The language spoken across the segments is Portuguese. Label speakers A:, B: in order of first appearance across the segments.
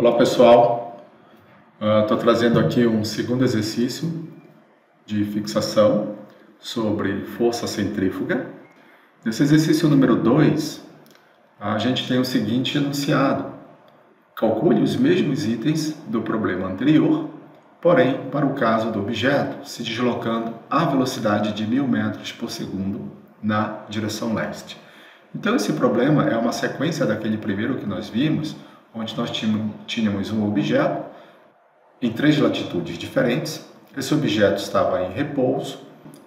A: Olá pessoal, estou uh, trazendo aqui um segundo exercício de fixação sobre força centrífuga. Nesse exercício número 2, a gente tem o seguinte enunciado. Calcule os mesmos itens do problema anterior, porém para o caso do objeto se deslocando a velocidade de 1000 metros por segundo na direção leste. Então esse problema é uma sequência daquele primeiro que nós vimos, onde nós tínhamos um objeto em três latitudes diferentes. Esse objeto estava em repouso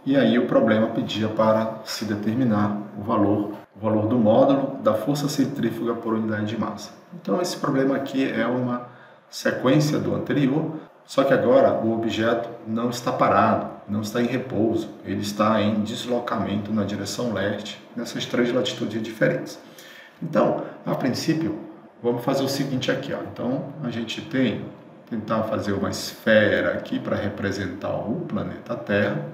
A: e aí o problema pedia para se determinar o valor, o valor do módulo da força centrífuga por unidade de massa. Então esse problema aqui é uma sequência do anterior, só que agora o objeto não está parado, não está em repouso, ele está em deslocamento na direção leste, nessas três latitudes diferentes. Então, a princípio, vamos fazer o seguinte aqui, ó. Então, a gente tem tentar fazer uma esfera aqui para representar o planeta Terra.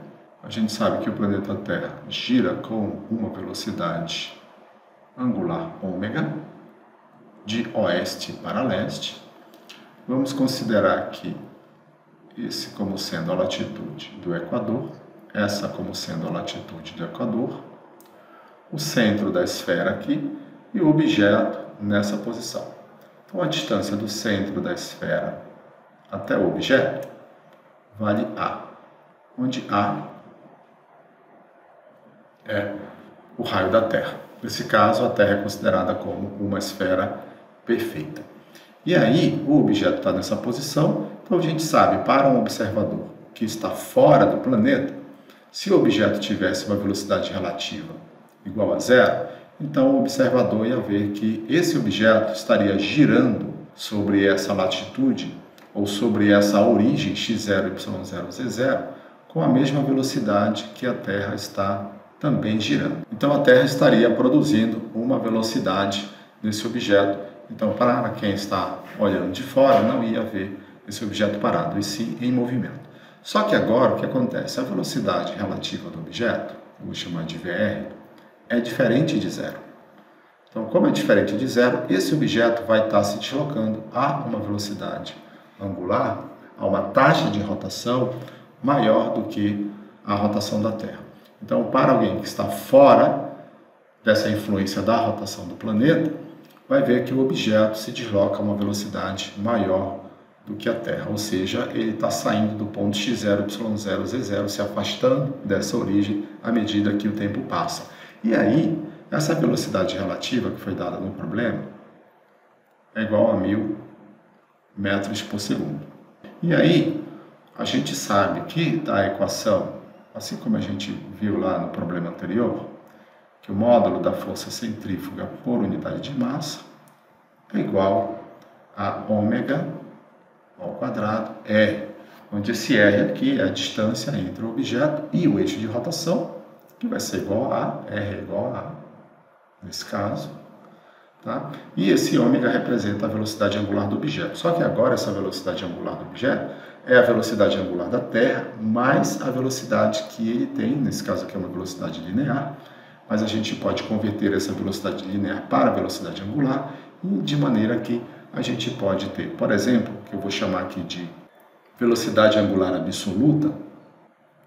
A: A gente sabe que o planeta Terra gira com uma velocidade angular ômega de oeste para leste. Vamos considerar aqui esse como sendo a latitude do Equador, essa como sendo a latitude do Equador, o centro da esfera aqui e o objeto nessa posição. Então, a distância do centro da esfera até o objeto vale A, onde A é o raio da Terra. Nesse caso, a Terra é considerada como uma esfera perfeita. E aí, o objeto está nessa posição, então a gente sabe, para um observador que está fora do planeta, se o objeto tivesse uma velocidade relativa igual a zero, então o observador ia ver que esse objeto estaria girando sobre essa latitude ou sobre essa origem x0, y0, z0 com a mesma velocidade que a Terra está também girando. Então a Terra estaria produzindo uma velocidade nesse objeto. Então para quem está olhando de fora não ia ver esse objeto parado, e sim em movimento. Só que agora o que acontece? A velocidade relativa do objeto, vou chamar de VR, é diferente de zero. Então, como é diferente de zero, esse objeto vai estar se deslocando a uma velocidade angular, a uma taxa de rotação maior do que a rotação da Terra. Então, para alguém que está fora dessa influência da rotação do planeta, vai ver que o objeto se desloca a uma velocidade maior do que a Terra, ou seja, ele está saindo do ponto x0, y0, z0, se afastando dessa origem à medida que o tempo passa. E aí, essa velocidade relativa que foi dada no problema é igual a mil metros por segundo. E aí, a gente sabe que da equação, assim como a gente viu lá no problema anterior, que o módulo da força centrífuga por unidade de massa é igual a ômega ao quadrado R, onde esse R aqui é a distância entre o objeto e o eixo de rotação, que vai ser igual a R é igual a, nesse caso, tá? E esse ômega representa a velocidade angular do objeto. Só que agora essa velocidade angular do objeto é a velocidade angular da Terra mais a velocidade que ele tem, nesse caso aqui é uma velocidade linear, mas a gente pode converter essa velocidade linear para a velocidade angular de maneira que a gente pode ter, por exemplo, que eu vou chamar aqui de velocidade angular absoluta,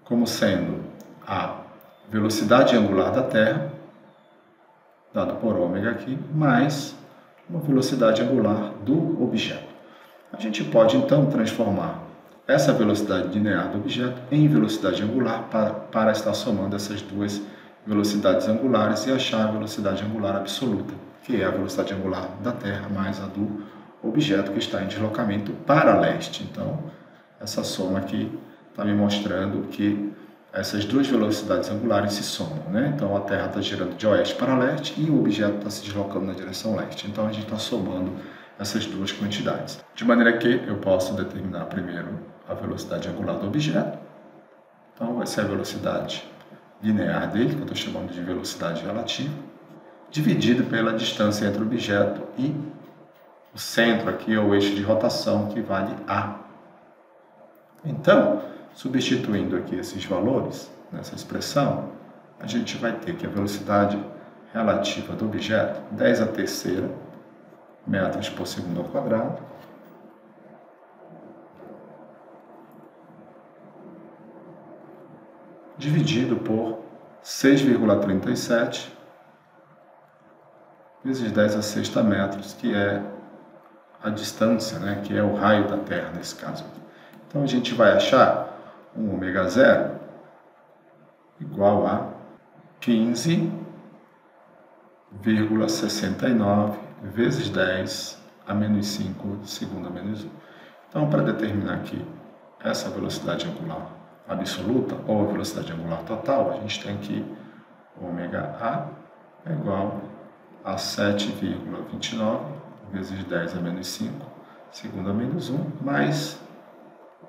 A: como sendo a velocidade angular da Terra, dado por ômega aqui, mais uma velocidade angular do objeto. A gente pode então transformar essa velocidade linear do objeto em velocidade angular para, para estar somando essas duas velocidades angulares e achar a velocidade angular absoluta que é a velocidade angular da Terra mais a do objeto que está em deslocamento para leste. Então, essa soma aqui está me mostrando que essas duas velocidades angulares se somam. Né? Então, a Terra está girando de oeste para leste e o objeto está se deslocando na direção leste. Então, a gente está somando essas duas quantidades. De maneira que eu posso determinar primeiro a velocidade angular do objeto. Então, vai ser a velocidade linear dele, que eu estou chamando de velocidade relativa dividido pela distância entre o objeto e o centro aqui, ou eixo de rotação, que vale A. Então, Substituindo aqui esses valores, nessa expressão, a gente vai ter que a velocidade relativa do objeto, 10 a terceira metros por segundo ao quadrado, dividido por 6,37 vezes 10 a sexta metros, que é a distância, né, que é o raio da Terra nesse caso. Então a gente vai achar um ômega zero igual a 15,69 vezes 10 a menos 5 segundo a menos 1. Então, para determinar aqui essa velocidade angular absoluta ou a velocidade angular total, a gente tem que ômega A é igual a 7,29 vezes 10 a menos 5 segundo a menos 1 mais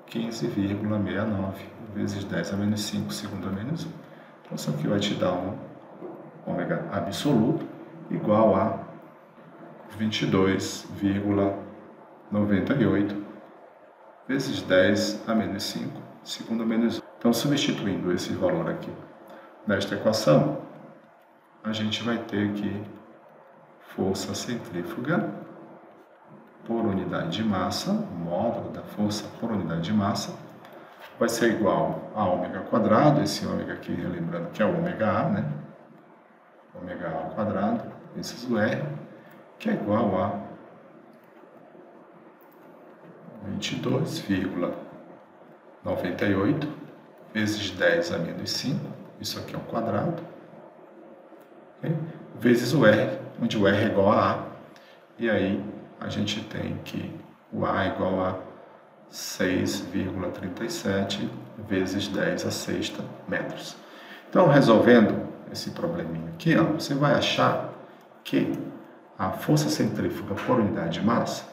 A: 15,69 vezes 10 a menos 5 segundo a menos 1. Então, isso aqui vai te dar um ômega absoluto igual a 22,98 vezes 10 a menos 5 segundo a menos 1. Então, substituindo esse valor aqui nesta equação, a gente vai ter que força centrífuga por unidade de massa, módulo da força por unidade de massa, vai ser igual a ômega quadrado, esse ômega aqui, lembrando que é o ômega A, né? Ômega A ao quadrado, vezes o R, que é igual a 22,98 vezes 10 a menos 5, isso aqui é o quadrado, okay? vezes o R, onde o R é igual a A, e aí a gente tem que o A é igual a 6,37 vezes 10 a sexta metros. Então, resolvendo esse probleminha aqui, ó, você vai achar que a força centrífuga por unidade de massa,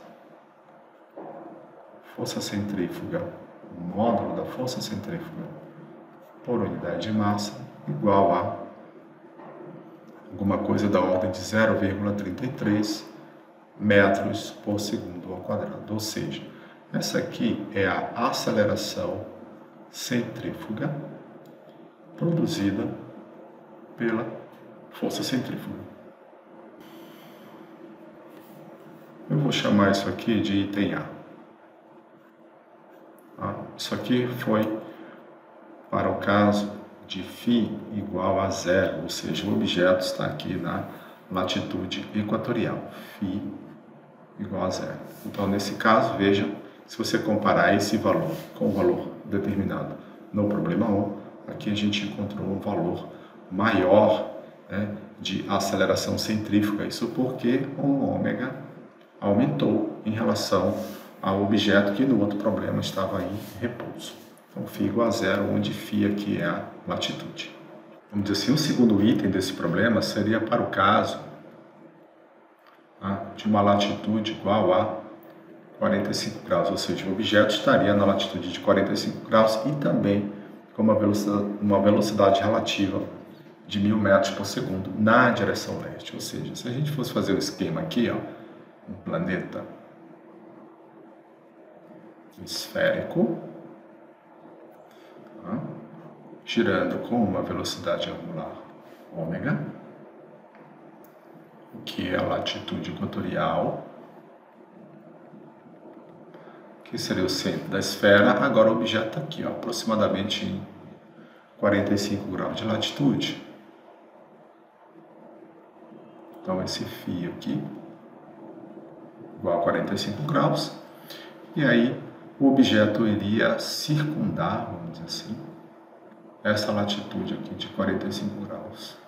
A: força centrífuga, o módulo da força centrífuga por unidade de massa, igual a alguma coisa da ordem de 0,33 metros por segundo ao quadrado. Ou seja, essa aqui é a aceleração centrífuga produzida pela força centrífuga. Eu vou chamar isso aqui de item A. Ah, isso aqui foi para o caso de φ igual a zero, ou seja, o objeto está aqui na latitude equatorial, φ igual a zero. Então, nesse caso, veja, se você comparar esse valor com o valor determinado no problema 1, aqui a gente encontrou um valor maior né, de aceleração centrífuga, isso porque o ômega aumentou em relação ao objeto que no outro problema estava em repouso. Então, φ igual a zero, onde φ aqui é a latitude. Vamos dizer assim, o segundo item desse problema seria para o caso de uma latitude igual a 45 graus, ou seja, o objeto estaria na latitude de 45 graus e também com uma velocidade, uma velocidade relativa de mil metros por segundo na direção leste. Ou seja, se a gente fosse fazer o um esquema aqui, ó, um planeta esférico, tá, girando com uma velocidade angular ômega, que é a latitude equatorial, que seria o centro da esfera. Agora o objeto está aqui, ó, aproximadamente em 45 graus de latitude. Então esse fio aqui, igual a 45 graus. E aí o objeto iria circundar, vamos dizer assim, essa latitude aqui de 45 graus,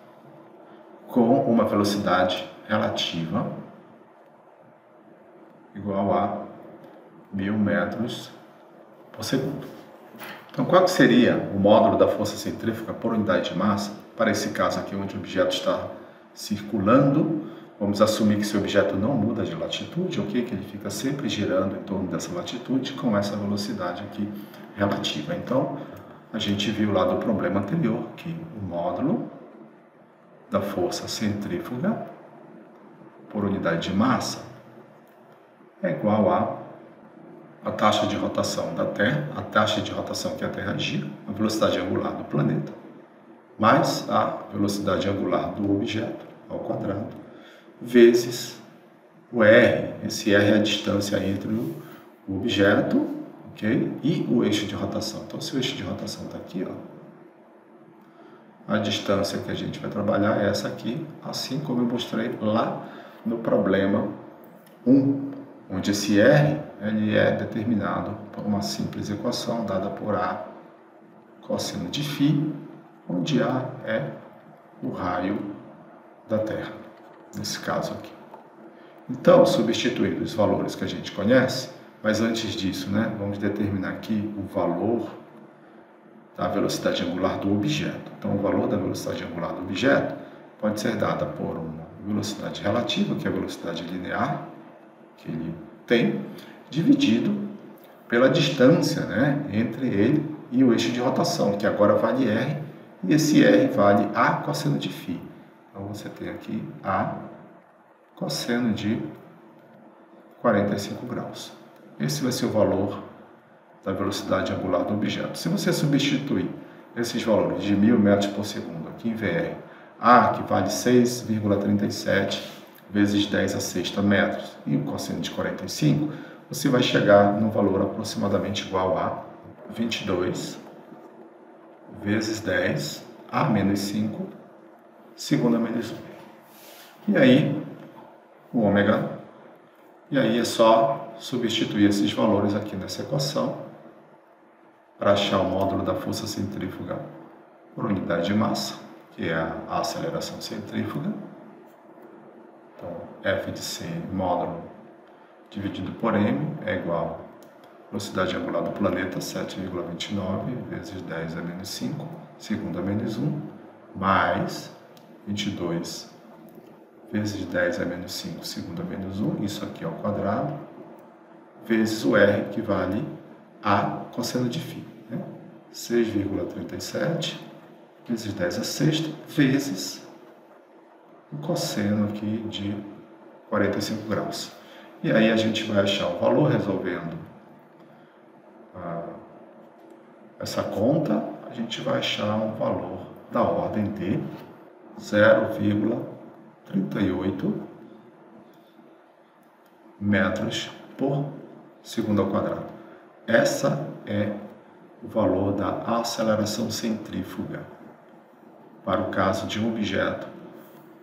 A: com uma velocidade relativa igual a mil metros por segundo. Então, qual seria o módulo da força centrífuga por unidade de massa para esse caso aqui, onde o objeto está circulando? Vamos assumir que esse objeto não muda de latitude, ok? Que ele fica sempre girando em torno dessa latitude com essa velocidade aqui relativa. Então, a gente viu lá do problema anterior que o módulo da força centrífuga por unidade de massa é igual a a taxa de rotação da Terra, a taxa de rotação que a Terra gira, a velocidade angular do planeta, mais a velocidade angular do objeto ao quadrado, vezes o R. Esse R é a distância entre o objeto ok, e o eixo de rotação. Então, se o eixo de rotação está aqui, ó, a distância que a gente vai trabalhar é essa aqui, assim como eu mostrei lá no problema 1, onde esse R ele é determinado por uma simples equação dada por A cosseno de φ, onde A é o raio da Terra, nesse caso aqui. Então, substituindo os valores que a gente conhece, mas antes disso, né, vamos determinar aqui o valor da velocidade angular do objeto. Então, o valor da velocidade angular do objeto pode ser dada por uma velocidade relativa, que é a velocidade linear que ele tem, dividido pela distância né, entre ele e o eixo de rotação, que agora vale r, e esse r vale a cosseno de φ. Então, você tem aqui a cosseno de 45 graus. Esse vai ser o valor da velocidade angular do objeto. Se você substituir esses valores de 1000 metros por segundo aqui em VR, A, que vale 6,37 vezes 10 a sexta metros, e o cosseno de 45, você vai chegar no valor aproximadamente igual a 22 vezes 10 a menos 5, segundo a menos 1. E aí, o ômega, e aí é só substituir esses valores aqui nessa equação para achar o módulo da força centrífuga por unidade de massa, que é a aceleração centrífuga. Então, F de C módulo dividido por M é igual a velocidade angular do planeta, 7,29 vezes 10 a menos 5, segundo a menos 1, mais 22 vezes 10 a menos 5, segundo a menos 1, isso aqui ao quadrado, vezes o R, que vale A cosseno de φ. Né? 6,37 vezes 10 a sexta, vezes o cosseno aqui de 45 graus. E aí a gente vai achar o valor resolvendo ah, essa conta, a gente vai achar um valor da ordem de 0,38 metros por segundo ao quadrado. Essa é o valor da aceleração centrífuga para o caso de um objeto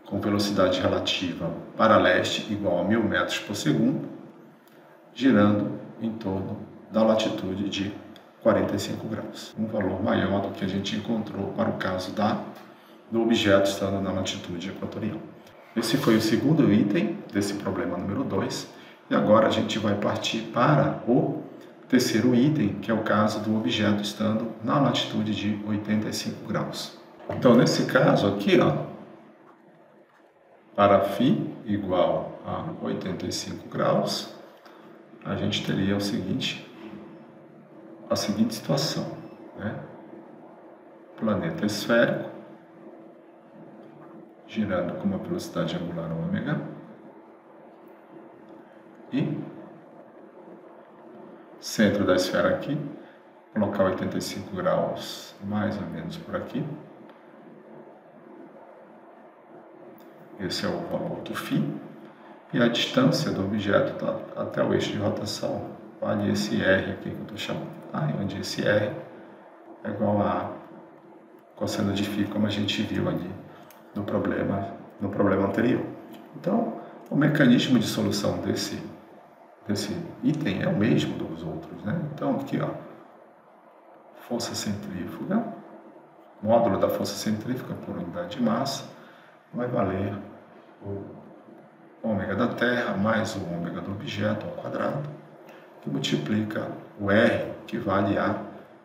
A: com velocidade relativa para leste igual a 1000 metros por segundo, girando em torno da latitude de 45 graus, um valor maior do que a gente encontrou para o caso da, do objeto estando na latitude equatorial. Esse foi o segundo item desse problema número 2, e agora a gente vai partir para o terceiro item, que é o caso do objeto estando na latitude de 85 graus. Então, nesse caso aqui, ó, para φ igual a 85 graus, a gente teria o seguinte, a seguinte situação, né? planeta esférico, girando com uma velocidade angular ômega, e centro da esfera aqui, colocar 85 graus mais ou menos por aqui. Esse é o valor do φ. E a distância do objeto tá até o eixo de rotação vale esse R aqui que eu estou chamando. Tá? Onde esse R é igual a cosseno de φ, como a gente viu ali no problema, no problema anterior. Então, o mecanismo de solução desse desse item é o mesmo dos outros, né? Então, aqui, ó, força centrífuga, módulo da força centrífuga por unidade de massa, vai valer o ômega da Terra mais o ômega do objeto ao quadrado, que multiplica o R, que vale a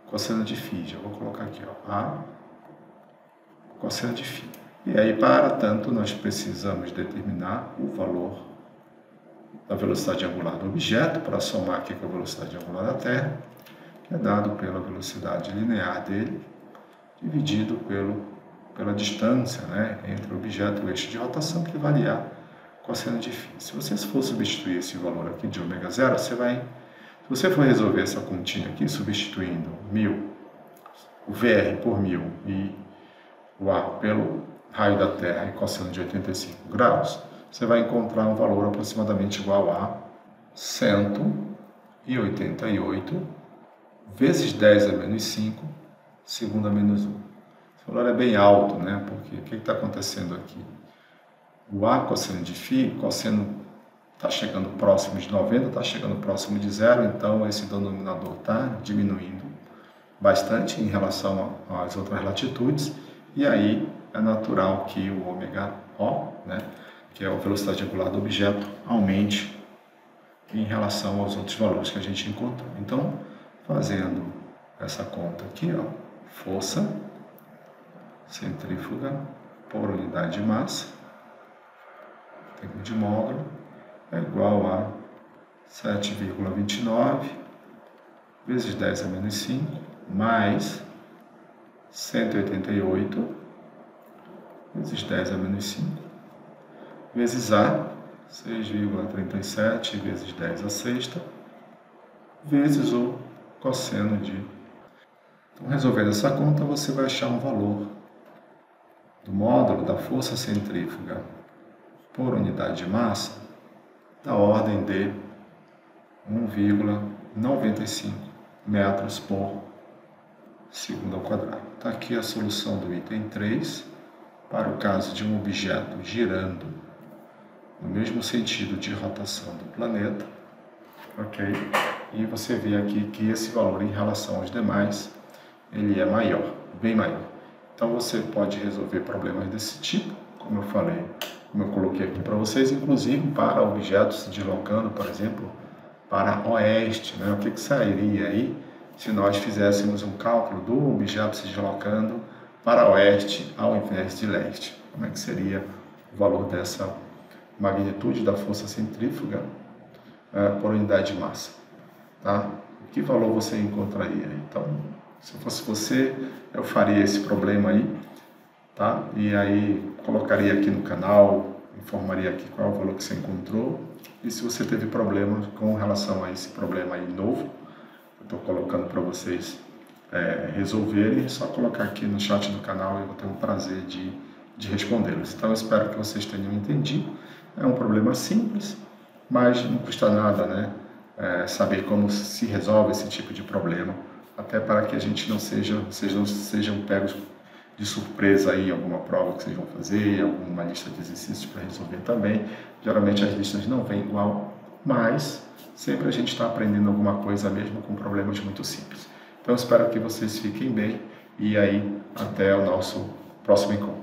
A: cosseno de φ. Já vou colocar aqui, ó, a cosseno de φ. E aí, para tanto, nós precisamos determinar o valor da velocidade angular do objeto, para somar aqui com a velocidade angular da Terra, que é dado pela velocidade linear dele, dividido pelo, pela distância né, entre o objeto e o eixo de rotação, que vale A cosseno de φ. Se você for substituir esse valor aqui de ômega zero, você vai, se você for resolver essa continha aqui, substituindo 1000, o VR por 1000 e o A pelo raio da Terra e cosseno de 85 graus, você vai encontrar um valor aproximadamente igual a 188 vezes 10 a menos 5, segundo a menos 1. Se Esse valor é bem alto, né? Porque o que está acontecendo aqui? O A cosseno de φ, cosseno está chegando próximo de 90, está chegando próximo de zero, então esse denominador está diminuindo bastante em relação às outras latitudes, e aí é natural que o ômega O, né, que é a velocidade angular do objeto, aumente em relação aos outros valores que a gente encontrou. Então, fazendo essa conta aqui, ó, força centrífuga por unidade de massa, tempo de módulo, é igual a 7,29 vezes 10 a menos 5, mais 188 vezes 10 a menos 5, vezes A, 6,37 vezes 10 a sexta, vezes o cosseno de. Então, resolvendo essa conta, você vai achar um valor do módulo da força centrífuga por unidade de massa da ordem de 1,95 metros por segundo ao quadrado. Está aqui a solução do item 3 para o caso de um objeto girando no mesmo sentido de rotação do planeta, ok? E você vê aqui que esse valor em relação aos demais, ele é maior, bem maior. Então você pode resolver problemas desse tipo, como eu falei, como eu coloquei aqui para vocês, inclusive para objetos se deslocando, por exemplo, para oeste. Né? O que, que sairia aí se nós fizéssemos um cálculo do objeto se deslocando para oeste ao invés de leste? Como é que seria o valor dessa magnitude da força centrífuga uh, por unidade de massa? Tá? Que valor você encontraria? Então, se fosse você, eu faria esse problema aí, tá? E aí colocaria aqui no canal, informaria aqui qual é o valor que você encontrou. E se você teve problemas com relação a esse problema aí novo, eu estou colocando para vocês é, resolverem, é só colocar aqui no chat do canal e eu vou ter o prazer de, de respondê-los. Então eu espero que vocês tenham entendido. É um problema simples, mas não custa nada, né? É, saber como se resolve esse tipo de problema, até para que a gente não seja, sejam, sejam pegos de surpresa aí alguma prova que vocês vão fazer, alguma lista de exercícios para resolver também. Geralmente as listas não vêm igual, mas sempre a gente está aprendendo alguma coisa mesmo com problemas muito simples. Então espero que vocês fiquem bem e aí até o nosso próximo encontro.